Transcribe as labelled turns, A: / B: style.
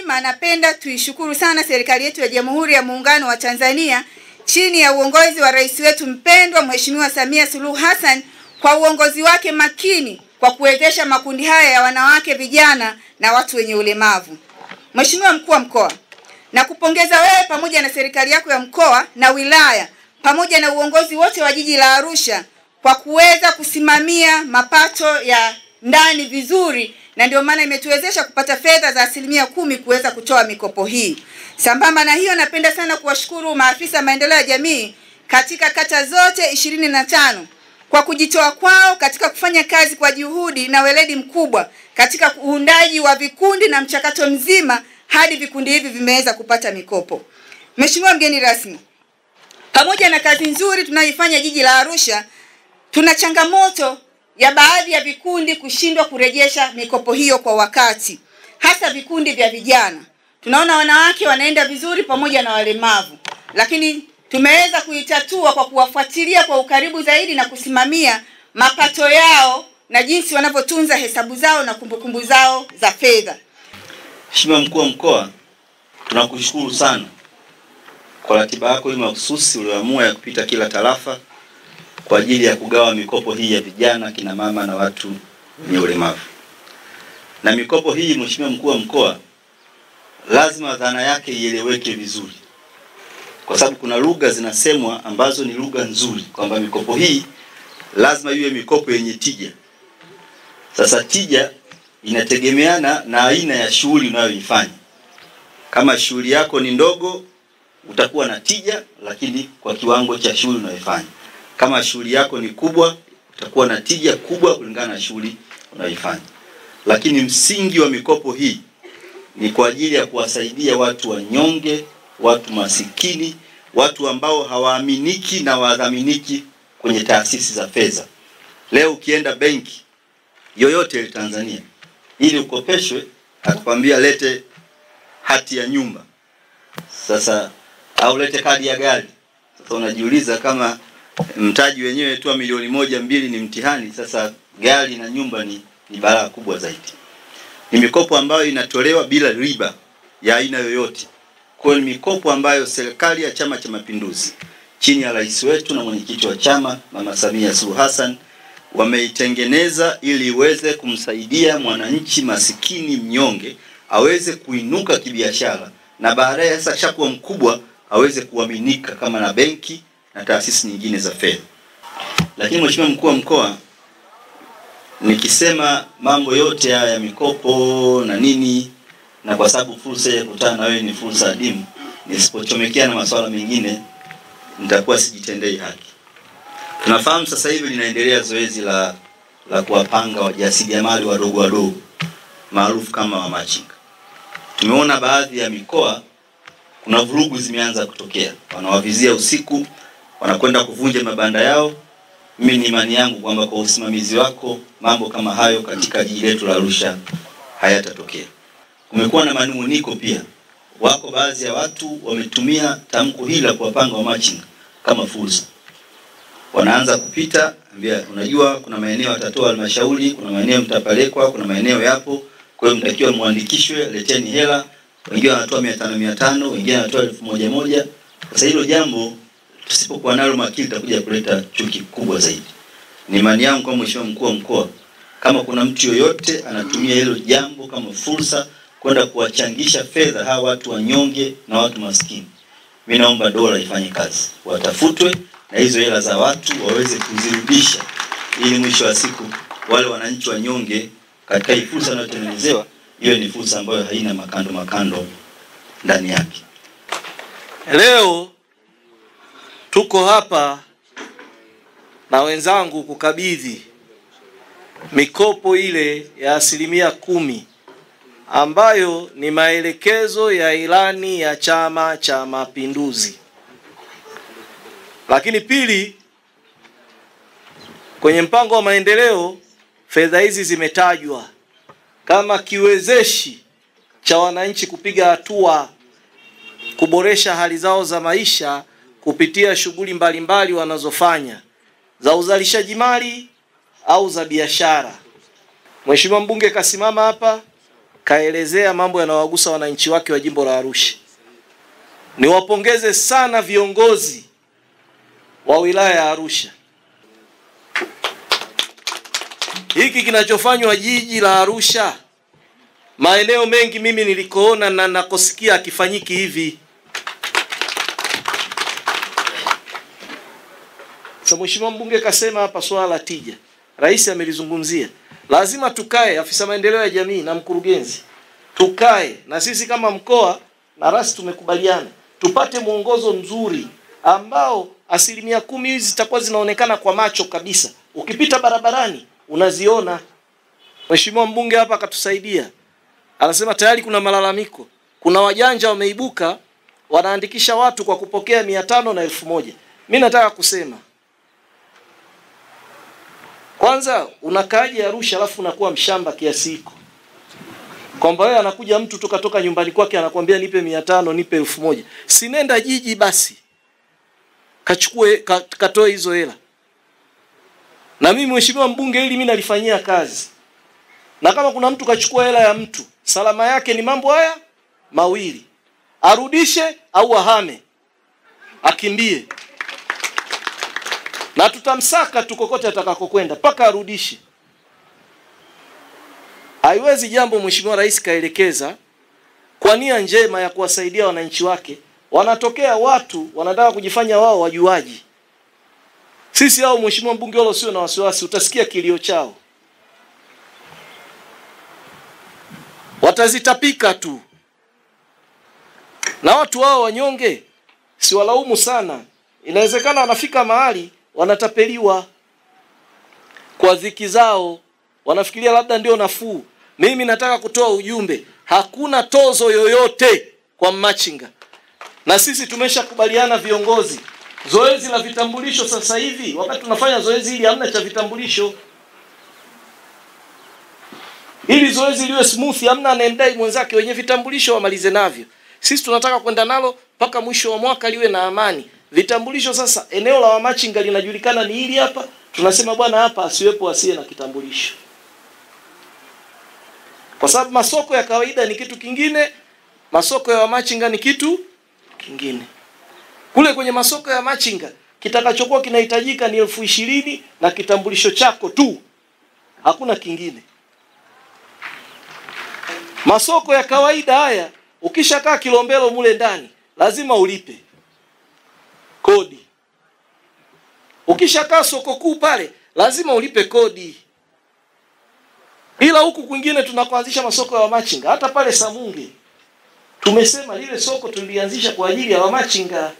A: daima napenda tuishukuru sana serikali yetu ya Jamhuri ya Muungano wa Tanzania chini ya uongozi wa rais wetu mpendwa Mheshimiwa Samia Suluhu Hassan kwa uongozi wake makini kwa kuwezesha makundi haya ya wanawake, vijana na watu wenye ulemavu. Mheshimiwa mkuu wa mkoa, nakupongeza wewe pamoja na serikali yako ya mkoa na wilaya pamoja na uongozi wote wa jiji la Arusha kwa kuweza kusimamia mapato ya ndani vizuri, na ndio maana imetuwezesha kupata fedha za asilimia kumi kuweza kutoa mikopo hii. Sambamba na hiyo, napenda sana kuwashukuru maafisa maendeleo ya jamii katika kata zote ishirini na tano kwa kujitoa kwao katika kufanya kazi kwa juhudi na weledi mkubwa katika uundaji wa vikundi na mchakato mzima hadi vikundi hivi vimeweza kupata mikopo. Mheshimiwa mgeni rasmi, pamoja na kazi nzuri tunayoifanya jiji la Arusha, tuna changamoto ya baadhi ya vikundi kushindwa kurejesha mikopo hiyo kwa wakati, hasa vikundi vya vijana. Tunaona wanawake wanaenda vizuri pamoja na walemavu, lakini tumeweza kuitatua kwa kuwafuatilia kwa ukaribu zaidi na kusimamia mapato yao na jinsi wanavyotunza hesabu zao na kumbukumbu zao za fedha.
B: Mheshimiwa Mkuu wa Mkoa, tunakushukuru sana kwa ratiba yako hii mahususi ulioamua ya kupita kila tarafa kwa ajili ya kugawa mikopo hii ya vijana, kina mama na watu wenye ulemavu. Na mikopo hii Mheshimiwa Mkuu wa Mkoa, lazima dhana yake ieleweke vizuri, kwa sababu kuna lugha zinasemwa ambazo ni lugha nzuri kwamba mikopo hii lazima iwe mikopo yenye tija. Sasa tija inategemeana na aina ya shughuli unayoifanya. Kama shughuli yako ni ndogo, utakuwa na tija, lakini kwa kiwango cha shughuli unayoifanya. Kama shughuli yako ni kubwa, utakuwa na tija kubwa kulingana na shughuli unayoifanya. Lakini msingi wa mikopo hii ni kwa ajili ya kuwasaidia watu wanyonge, watu masikini, watu ambao hawaaminiki na wadhaminiki kwenye taasisi za fedha. Leo ukienda benki yoyote ile Tanzania, ili ukopeshwe, atakwambia lete hati ya nyumba, sasa au lete kadi ya gari. Sasa unajiuliza kama mtaji wenyewe tu milioni moja mbili ni mtihani, sasa gari na nyumba ni, ni balaa kubwa zaidi. Ni mikopo ambayo inatolewa bila riba ya aina yoyote. Kwa ni mikopo ambayo serikali ya Chama cha Mapinduzi chini ya rais wetu na mwenyekiti wa chama Mama Samia Suluhu Hassan wameitengeneza ili iweze kumsaidia mwananchi masikini mnyonge aweze kuinuka kibiashara na baadaye sasa shakuwa mkubwa aweze kuaminika kama na benki na taasisi nyingine za fedha. Lakini Mheshimiwa Mkuu wa Mkoa, nikisema mambo yote haya ya mikopo na nini, na kwa sababu fursa ya kukutana na wewe ni fursa adimu, nisipochomekea na masuala mengine nitakuwa sijitendei haki. Tunafahamu sasa hivi linaendelea zoezi la la kuwapanga wajasiriamali wadogo wadogo maarufu kama wamachinga. Tumeona baadhi ya mikoa kuna vurugu zimeanza kutokea, wanawavizia usiku, wanakwenda kuvunja mabanda yao. Mimi ni imani yangu kwamba kwa usimamizi wako mambo kama hayo katika jiji letu la Arusha hayatatokea. Kumekuwa na manung'uniko pia, wako baadhi ya watu wametumia tamko hili la kuwapanga wamachinga kama fursa wanaanza kupita ambia, unajua kuna maeneo atatoa halmashauri, kuna maeneo mtapelekwa, kuna maeneo yapo, kwa hiyo mtakiwa muandikishwe, leteni hela. Wengine wanatoa mia tano mia tano wengine wanatoa elfu moja moja. Sasa hilo jambo tusipokuwa nalo makini litakuja kuleta chuki kubwa zaidi. Ni imani yangu kwa Mheshimiwa Mkuu wa Mkoa, kama kuna mtu yoyote anatumia hilo jambo kama fursa kwenda kuwachangisha fedha hawa watu wanyonge na watu maskini, mimi naomba dola ifanye kazi, watafutwe na hizo hela za watu waweze kuzirudisha, ili mwisho wa siku wale wananchi wanyonge katika hii fursa inayotengenezewa hiyo ni fursa ambayo haina makando makando ndani yake.
C: Leo tuko hapa na wenzangu kukabidhi mikopo ile ya asilimia kumi ambayo ni maelekezo ya ilani ya Chama cha Mapinduzi. Lakini pili, kwenye mpango wa maendeleo fedha hizi zimetajwa kama kiwezeshi cha wananchi kupiga hatua kuboresha hali zao za maisha kupitia shughuli mbalimbali wanazofanya za uzalishaji mali au za biashara. Mheshimiwa mbunge kasimama hapa kaelezea mambo yanayowagusa wananchi wake wa jimbo la Arusha. Niwapongeze sana viongozi wa wilaya ya Arusha. Hiki kinachofanywa jiji la Arusha, maeneo mengi mimi nilikoona na nakosikia akifanyiki hivi. Sasa mheshimiwa mbunge kasema hapa swala la tija, rais amelizungumzia. Lazima tukae, afisa maendeleo ya jamii na mkurugenzi, tukae. Na sisi kama mkoa na rasi tumekubaliana. Tupate mwongozo mzuri ambao asilimia kumi hizi zitakuwa zinaonekana kwa macho kabisa, ukipita barabarani unaziona. Mheshimiwa mbunge hapa akatusaidia, anasema tayari kuna malalamiko, kuna wajanja wameibuka, wanaandikisha watu kwa kupokea mia tano na elfu moja. Mi nataka kusema kwanza, unakaaje Arusha alafu unakuwa mshamba kiasi hiko? Kwamba wewe anakuja mtu toka toka nyumbani kwake anakuambia nipe mia tano nipe elfu moja. Sinenda jiji basi kachukue ka, katoe hizo hela. Na mimi mheshimiwa mbunge hili mimi nalifanyia kazi. Na kama kuna mtu kachukua hela ya mtu salama yake ni mambo haya mawili. Arudishe au ahame. Akimbie na tutamsaka tu kokote atakakokwenda mpaka arudishe Haiwezi jambo Mheshimiwa Rais kaelekeza kwa nia njema ya kuwasaidia wananchi wake, wanatokea watu wanataka kujifanya wao wajuaji. Sisi hao, Mheshimiwa mbunge, wala usio na wasiwasi, utasikia kilio chao, watazitapika tu, na watu wao wanyonge siwalaumu sana. Inawezekana wanafika mahali wanatapeliwa kwa dhiki zao wanafikiria labda ndio nafuu. Mimi nataka kutoa ujumbe, hakuna tozo yoyote kwa machinga, na sisi tumeshakubaliana viongozi, zoezi la vitambulisho sasa hivi, wakati tunafanya zoezi hili hamna cha vitambulisho. Ili zoezi liwe smooth, hamna anayemdai mwenzake, wenye vitambulisho wamalize navyo. Sisi tunataka kwenda nalo mpaka mwisho wa mwaka liwe na amani. Vitambulisho sasa, eneo la wamachinga linajulikana ni hili hapa, tunasema bwana, hapa asiwepo asiye na kitambulisho kwa sababu masoko ya kawaida ni kitu kingine, masoko ya wamachinga ni kitu kingine. Kule kwenye masoko ya machinga kitakachokuwa kinahitajika ni elfu ishirini na kitambulisho chako tu, hakuna kingine. Masoko ya kawaida haya, ukishakaa Kilombero mule ndani lazima ulipe kodi. Ukishakaa soko kuu pale lazima ulipe kodi ila huku kwingine tunakoanzisha masoko ya wamachinga, hata pale Samunge tumesema lile soko tulianzisha kwa ajili ya wamachinga.